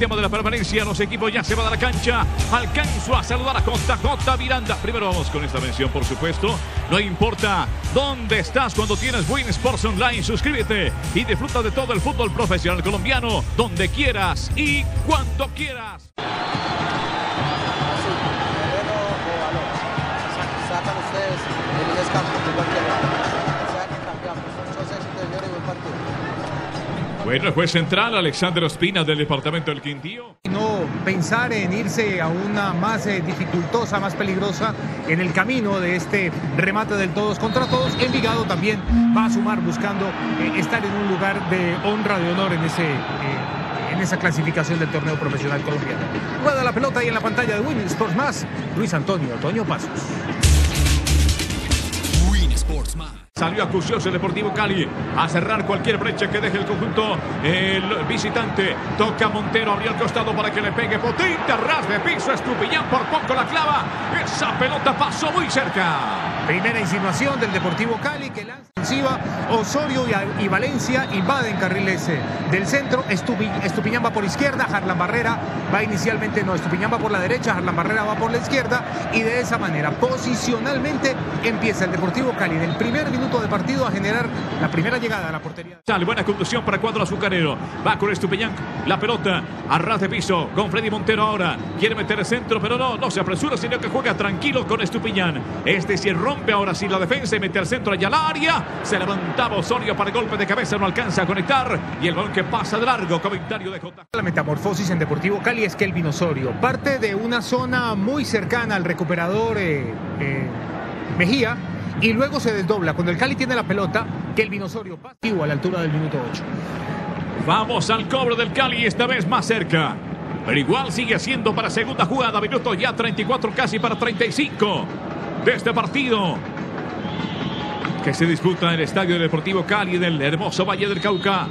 Tema de la permanencia, los equipos ya se van a la cancha. Alcanzo a saludar a JJ Miranda. Primero vamos con esta mención, por supuesto. No importa dónde estás cuando tienes Win Sports Online, suscríbete y disfruta de todo el fútbol profesional colombiano, donde quieras y cuando quieras. Bueno, el juez central, Alexander Ospina, del departamento del Quintío. No pensar en irse a una más eh, dificultosa, más peligrosa en el camino de este remate del todos contra todos. Envigado también va a sumar buscando eh, estar en un lugar de honra, de honor en ese. eh, en esa clasificación del torneo profesional colombiano. Juega la pelota ahí en la pantalla de Winning Sports Más, Luis Antonio Toño Pasos. Salió acucioso el Deportivo Cali a cerrar cualquier brecha que deje el conjunto el visitante. Toca Montero, abrió el costado para que le pegue potente, ras de piso, Estupiñán por poco la clava. Esa pelota pasó muy cerca. Primera insinuación del Deportivo Cali que lanza ofensiva. Osorio y, y Valencia invaden carriles eh, del centro. Estupi- Estupiñán va por izquierda, Harlan Barrera va inicialmente, no, Estupiñán va por la derecha, Harlan Barrera va por la izquierda y de esa manera posicionalmente empieza el Deportivo Cali del primer minuto de partido a generar la primera llegada a la portería. Sale, buena conducción para cuadro azucarero. Va con Estupiñán. La pelota a ras de piso con Freddy Montero ahora. Quiere meter el centro, pero no, no se apresura, sino que juega tranquilo con Estupiñán. Este sí rompe ahora sí la defensa y mete el centro allá al área. Se levantaba Osorio para el golpe de cabeza, no alcanza a conectar. Y el balón que pasa de largo. Comentario de J. La metamorfosis en Deportivo Cali es que el Osorio parte de una zona muy cercana al recuperador eh, eh, Mejía y luego se desdobla. Cuando el Cali tiene la pelota, que el Osorio pasa a la altura del minuto 8. Vamos al cobro del Cali, esta vez más cerca. Pero igual sigue siendo para segunda jugada, minutos ya 34, casi para 35 de este partido. Que se disputa en el Estadio Deportivo Cali del hermoso Valle del Cauca.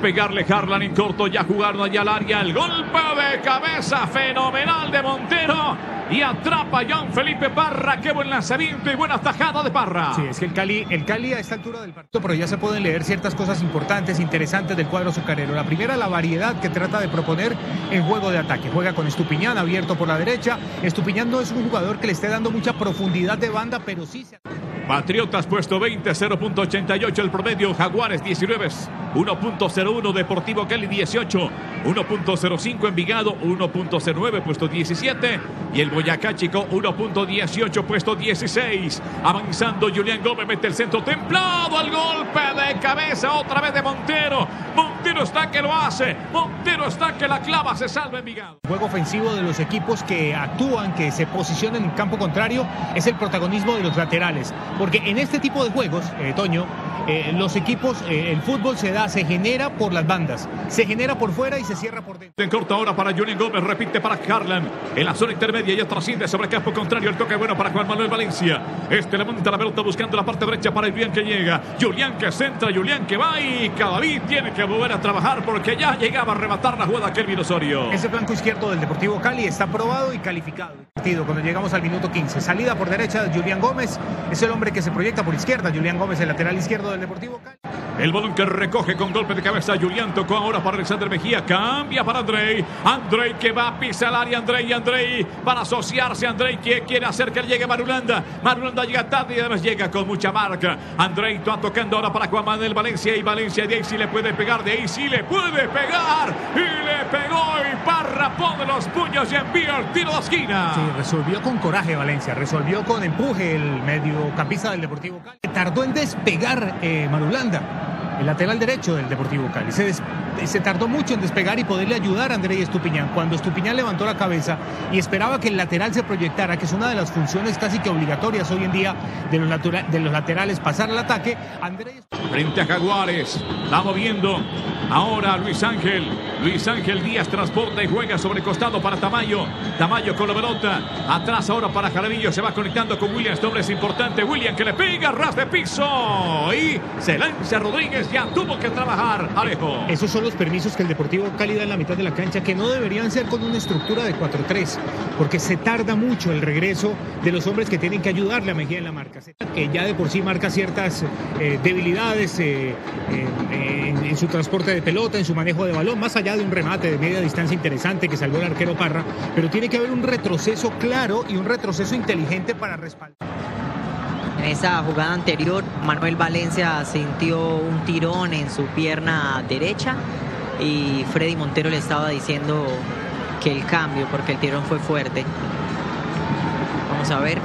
Pegarle Harlan en corto, ya jugaron allá al área. El golpe de cabeza fenomenal de Montero. Y atrapa a John Felipe Parra. Qué buen lanzamiento y buena tajada de Parra. Sí, es que el Cali, el Cali a esta altura del partido, pero ya se pueden leer ciertas cosas importantes, interesantes del cuadro azucarero. La primera, la variedad que trata de proponer en juego de ataque. Juega con Estupiñán abierto por la derecha. Estupiñán no es un jugador que le esté dando mucha profundidad de banda, pero sí se... Patriotas puesto 20, 0.88 el promedio. Jaguares 19, 1.01. Deportivo Cali 18, 1.05 Envigado, 1.09 puesto 17. Y el Boyacá Chico 1.18 puesto 16. Avanzando Julián Gómez mete el centro templado al golpe de cabeza otra vez de Montero. Montero está que lo hace. Montero está que la clava se salva Envigado. juego ofensivo de los equipos que actúan, que se posicionan en campo contrario, es el protagonismo de los laterales. Porque en este tipo de juegos, eh, Toño, eh, los equipos, eh, el fútbol se da, se genera por las bandas, se genera por fuera y se cierra por dentro. En corta hora para Julián Gómez, repite para Harlan. En la zona intermedia ya trasciende sobre campo contrario. El toque bueno para Juan Manuel Valencia. Este levanta la pelota buscando la parte derecha para Julián que llega. Julián que centra, Julián que va y Cadavid tiene que volver a trabajar porque ya llegaba a rematar la jugada Kelvin Osorio. Ese flanco izquierdo del Deportivo Cali está aprobado y calificado. Partido cuando llegamos al minuto 15. Salida por derecha de Julián Gómez, es el hombre que se proyecta por izquierda. Julián Gómez, el lateral izquierdo del Deportivo Cali. El balón que recoge con golpe de cabeza Julián tocó ahora para Alexander Mejía. Cambia para Andrei. Andrei que va a pisar el área. Andrei, Andrei para asociarse. Andrei que quiere hacer que llegue Marulanda. Marulanda llega tarde y además llega con mucha marca. Andrei está tocando ahora para Juan Manuel Valencia. Y Valencia de ahí sí le puede pegar. De ahí sí le puede pegar. Y le pegó. Y Parra pone los puños y envía el tiro de esquina. Sí, resolvió con coraje Valencia, resolvió con empuje el mediocampista del Deportivo Cali. Tardó en despegar eh, Marulanda, el lateral derecho del Deportivo Cali. Se, tardó mucho en despegar y poderle ayudar a André Estupiñán. Cuando Estupiñán levantó la cabeza y esperaba que el lateral se proyectara, que es una de las funciones casi que obligatorias hoy en día de los, laterales, pasar al ataque, André Frente a Jaguares. Va moviendo. Ahora Luis Ángel. Luis Ángel Díaz transporta y juega sobre costado para Tamayo. Tamayo con la pelota. Atrás ahora para Jaramillo. Se va conectando con William. Este hombre es importante. William que le pega ras de piso. Y se lanza Rodríguez. Ya tuvo que trabajar. Alejo. Esos son los permisos que el Deportivo Cali da en la mitad de la cancha, que no deberían ser con una estructura de 4-3, porque se tarda mucho el regreso de los hombres que tienen que ayudarle a Mejía en la marca, que ya de por sí marca ciertas eh, debilidades eh, eh, en, su transporte de pelota, en su manejo de balón, más allá de un remate de media distancia interesante que salvó el arquero Parra, pero tiene que haber un retroceso claro y un retroceso inteligente para respaldar. En esa jugada anterior, Manuel Valencia sintió un tirón en su pierna derecha y Freddy Montero le estaba diciendo que el cambio, porque el tirón fue fuerte. Vamos a ver.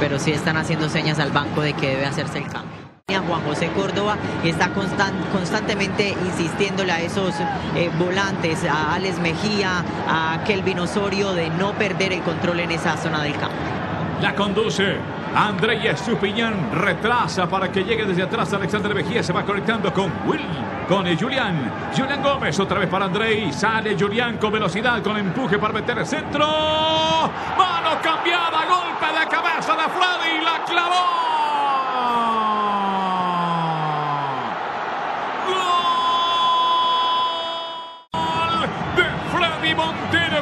Pero sí están haciendo señas al banco de que debe hacerse el cambio. Juan José Córdoba está constantemente insistiéndole a esos eh, volantes, a Alex Mejía, a Kelvin Osorio, de no perder el control en esa zona del campo. La conduce André Estupiñán, retrasa para que llegue desde atrás Alexander Mejía, se va conectando con Will, con Julián, Julián Gómez, otra vez para André, sale Julián con velocidad, con empuje para meter el centro, mano cambiada, golpe de cabeza de Freddy, la clavó.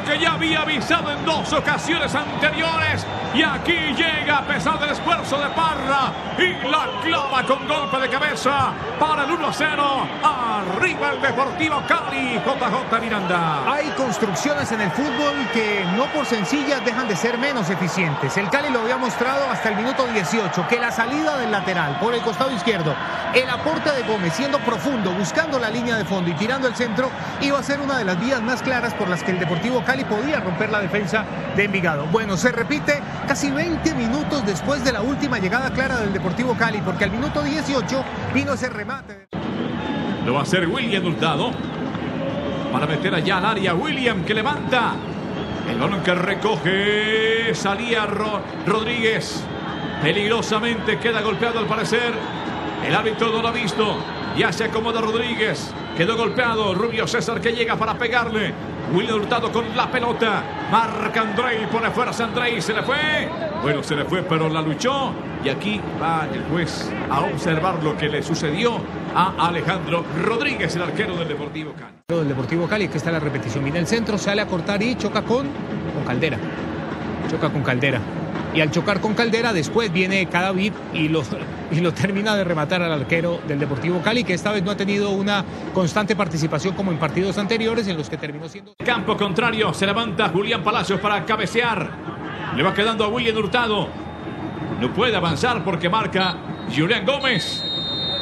Que ya había avisado en dos ocasiones anteriores. Y aquí llega a pesar del esfuerzo de Parra y la clava con golpe de cabeza para el 1-0. Arriba el Deportivo Cali, JJ Miranda. Hay construcciones en el fútbol que no por sencillas dejan de ser menos eficientes. El Cali lo había mostrado hasta el minuto 18, que la salida del lateral por el costado izquierdo, el aporte de Gómez siendo profundo, buscando la línea de fondo y tirando el centro, iba a ser una de las vías más claras por las que el Deportivo Cali podía romper la defensa de Envigado. Bueno, se repite casi 20 minutos después de la última llegada clara del Deportivo Cali, porque al minuto 18 vino ese remate. Lo va a hacer William Hurtado para meter allá al área. William que levanta. El balón que recoge. Salía Rodríguez. Peligrosamente queda golpeado al parecer. El árbitro no lo ha visto. Ya se acomoda Rodríguez. Quedó golpeado. Rubio César que llega para pegarle. William Hurtado con la pelota. Marca Andrei, pone fuerza Andrei. Se le fue. Bueno, se le fue, pero la luchó. Y aquí va el juez a observar lo que le sucedió a Alejandro Rodríguez, el arquero del Deportivo Cali. Del Deportivo Cali, que está la repetición. Viene el centro, sale a cortar y choca con, con Caldera. Choca con Caldera. Y al chocar con Caldera, después viene Cadavid y lo, y lo termina de rematar al arquero del Deportivo Cali, que esta vez no ha tenido una constante participación como en partidos anteriores en los que terminó siendo. Campo contrario, se levanta Julián Palacios para cabecear. Le va quedando a William Hurtado. No puede avanzar porque marca Julián Gómez.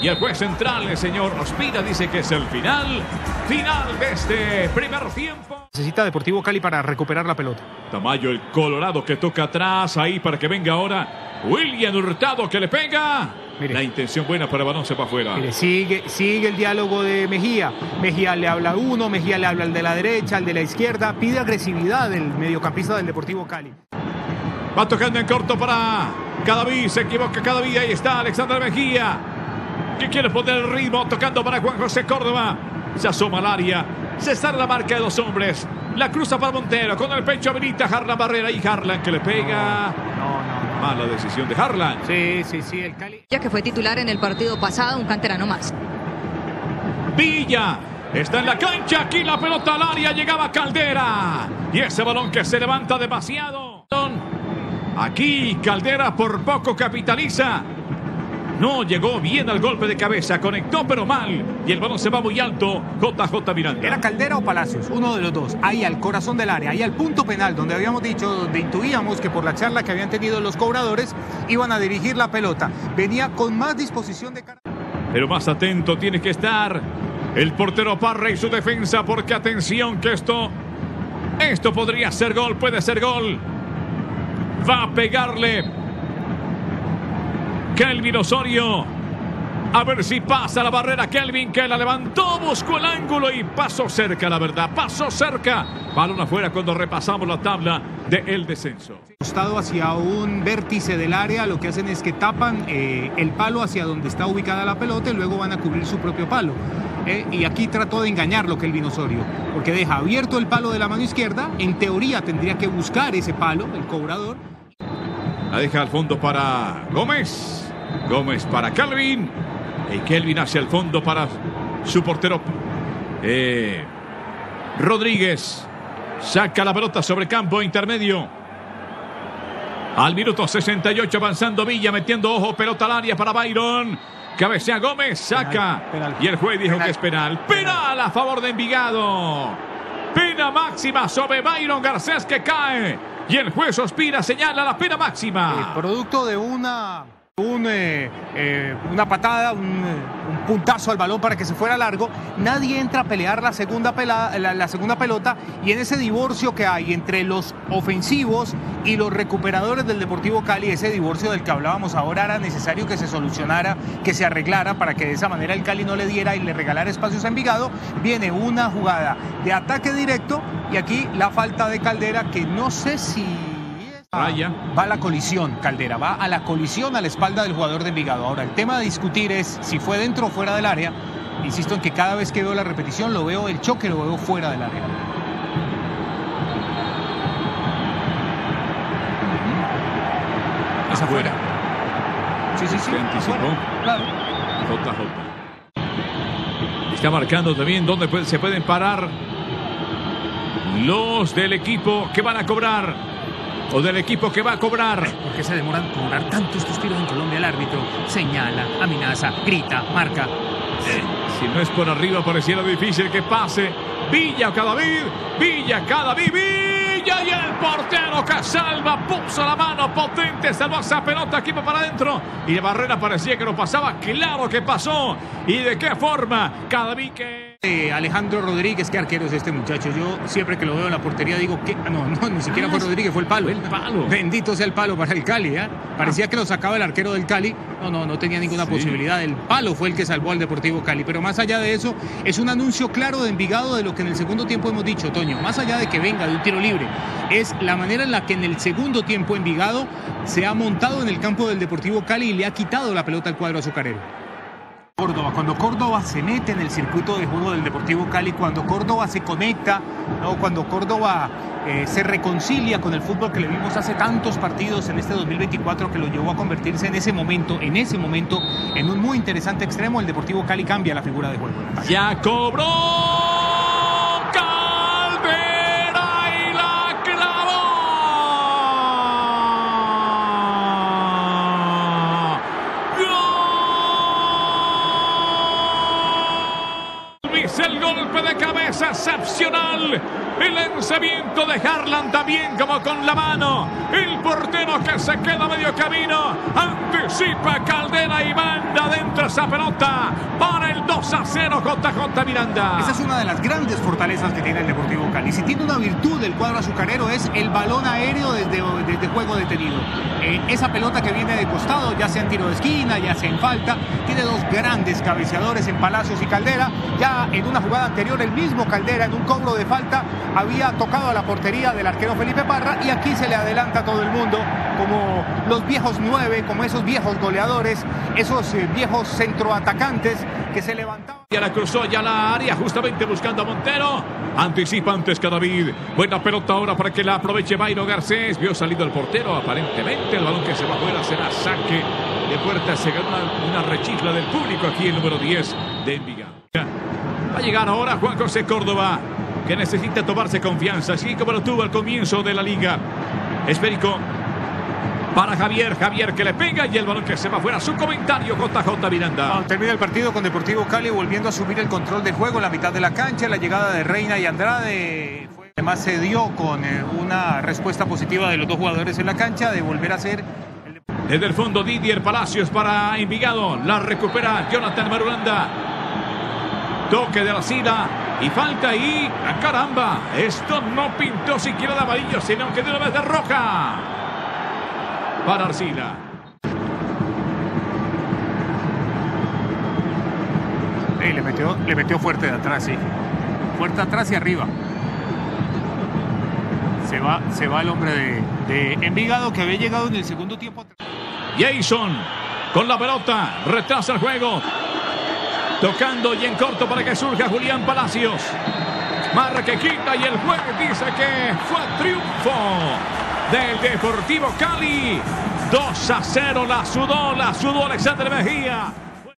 Y el juez central, el señor Ospina, dice que es el final, final de este primer tiempo. Necesita Deportivo Cali para recuperar la pelota. Tamayo, el Colorado que toca atrás ahí para que venga ahora William Hurtado que le pega. La intención buena, para balón se va afuera. Mire, sigue, sigue el diálogo de Mejía. Mejía le habla a uno, Mejía le habla al de la derecha, al de la izquierda. Pide agresividad del mediocampista del Deportivo Cali. Va tocando en corto para Cadaví. Se equivoca Cadaví. Ahí está Alexander Mejía que quiere poner el ritmo, tocando para Juan José Córdoba. Se asoma al área, se sale la marca de dos hombres. La cruza para Montero, con el pecho habilita Harlan Barrera y Harlan que le pega. No, no, Mala decisión de Harlan. Sí, sí, sí, el Cali. Ya que fue titular en el partido pasado, un canterano más. Villa Está en la cancha, aquí la pelota al área, llegaba Caldera. Y ese balón que se levanta demasiado. Aquí Caldera por poco capitaliza. No llegó bien al golpe de cabeza, conectó pero mal. Y el balón se va muy alto. JJ Miranda. ¿Era Caldera o Palacios? Uno de los dos. Ahí al corazón del área, ahí al punto penal, donde habíamos dicho, donde intuíamos que por la charla que habían tenido los cobradores iban a dirigir la pelota. Venía con más disposición de cara. Pero más atento tiene que estar el portero Parra y su defensa, porque atención que esto. Esto podría ser gol, puede ser gol. Va a pegarle Kelvin Osorio. A ver si pasa la barrera. Kelvin que la levantó, buscó el ángulo y pasó cerca, la verdad. Pasó cerca. Balón afuera cuando repasamos la tabla del el descenso. Costado hacia un vértice del área, lo que hacen es que tapan eh, el palo hacia donde está ubicada la pelota y luego van a cubrir su propio palo. Eh, y aquí trató de engañarlo Kelvin Osorio, porque deja abierto el palo de la mano izquierda. En teoría tendría que buscar ese palo, el cobrador. La deja al fondo para Gómez. Gómez para Kelvin. Y Kelvin hacia el fondo para su portero. Eh, Rodríguez saca la pelota sobre campo intermedio. Al minuto 68 avanzando Villa, metiendo ojo, pelota al área para Byron. Cabecea Gómez, saca. Penal, penal. Y el juez dijo Penal. que es penal. Penal a favor de Envigado. Pena máxima sobre Byron Garcés que cae. Y el juez Ospina señala la pena máxima. Producto de una, eh, eh, una patada, un, un puntazo al balón para que se fuera largo. Nadie entra a pelear la segunda, pela- la, la segunda pelota y en ese divorcio que hay entre los ofensivos y los recuperadores del Deportivo Cali, ese divorcio del que hablábamos ahora era necesario que se solucionara, que se arreglara para que de esa manera el Cali no le diera y le regalara espacios a Envigado. Viene una jugada de ataque directo y aquí la falta de Caldera que no sé si... Raya. Va a la colisión, Caldera, va a la colisión a la espalda del jugador de Envigado. Ahora, el tema a discutir es si fue dentro o fuera del área. Insisto en que cada vez que veo la repetición, lo veo, el choque lo veo fuera del área. Es afuera. Sí, sí, sí. Anticipó. Claro. JJ. Está marcando también dónde se pueden parar los del equipo que van a cobrar. O del equipo que va a cobrar. ¿Por qué se demoran cobrar tanto estos tiros en Colombia? El árbitro señala, amenaza, grita, marca. Si no es por arriba, pareciera difícil que pase. Villa Cadavid, Villa Cadavid, Villa y el portero que salva, puso la mano potente, salvó esa pelota aquí para adentro. Y de barrera parecía que no pasaba, claro que pasó. ¿Y de qué forma? Cadavid que... Alejandro Rodríguez, qué arquero es este muchacho. Yo siempre que lo veo en la portería digo que. ah, No, no, ni siquiera fue Rodríguez, fue el palo. El palo. Bendito sea el palo para el Cali, ¿eh? Parecía que lo sacaba el arquero del Cali. No, no, no tenía ninguna Sí. posibilidad. El palo fue el que salvó al Deportivo Cali. Pero más allá de eso, es un anuncio claro de Envigado de lo que en el segundo tiempo hemos dicho, Toño. Más allá de que venga de un tiro libre, es la manera en la que en el segundo tiempo Envigado se ha montado en el campo del Deportivo Cali y le ha quitado la pelota al cuadro azucarero. Córdoba, cuando Córdoba se mete en el circuito de juego del Deportivo Cali, cuando Córdoba se conecta, ¿no? cuando Córdoba eh, se reconcilia con el fútbol que le vimos hace tantos partidos en este 2024 que lo llevó a convertirse en ese momento, en ese momento, en un muy interesante extremo, el Deportivo Cali cambia la figura de juego. Ya cobró Caldera y la clavó. Luis, el golpe de cabeza excepcional. El lanzamiento de Harlan también como con la mano. El portero que se queda medio camino. Anticipa Caldera y manda dentro esa pelota para el 2 a 0 JJ Miranda. Esa es una de las grandes fortalezas que tiene el Deportivo Cali. Si tiene una virtud del cuadro azucarero es el balón aéreo desde, desde juego detenido. Eh, esa pelota que viene de costado, ya sea en tiro de esquina, ya sea en falta, tiene dos grandes cabeceadores en Palacios y Caldera. Ya en una jugada anterior, el mismo Caldera en un cobro de falta había tocado a la portería del arquero Felipe Parra y aquí se le adelanta a todo el mundo como los viejos nueve, como esos viejos goleadores, esos eh, viejos centroatacantes que se levantaban. Ya la cruzó ya la área, justamente buscando a Montero. Anticipa antes que David. Buena pelota ahora para que la aproveche Bayro Garcés. Vio salido el portero. Aparentemente el balón que se va afuera será saque de puerta. Se gana una, una rechifla del público aquí el número 10 de Envigado. Va a llegar ahora Juan José Córdoba, que necesita tomarse confianza, así como lo tuvo al comienzo de la liga. Esférico para Javier, Javier que le pega y el balón que se va afuera. Su comentario, JJ Miranda. Bueno, termina el partido con Deportivo Cali volviendo a asumir el control del juego en la mitad de la cancha. La llegada de Reina y Andrade fue- además se dio con eh, una respuesta positiva de los dos jugadores en la cancha de volver a ser el Desde el fondo Didier Palacios para Envigado. La recupera Jonathan Marulanda. Toque de la sida. Y falta ahí. ¡Ah, caramba! Esto no pintó siquiera de amarillo, sino que de una vez de roja. Para Arcila. Ey, le, metió, le metió fuerte de atrás, sí. Fuerte atrás y arriba. Se va, se va el hombre de, de Envigado que había llegado en el segundo tiempo. Jason con la pelota. Retrasa el juego. Tocando y en corto para que surja Julián Palacios. Marca que quita y el juez dice que fue triunfo del Deportivo Cali. 2 a 0 la sudó, la sudó Alexander Mejía.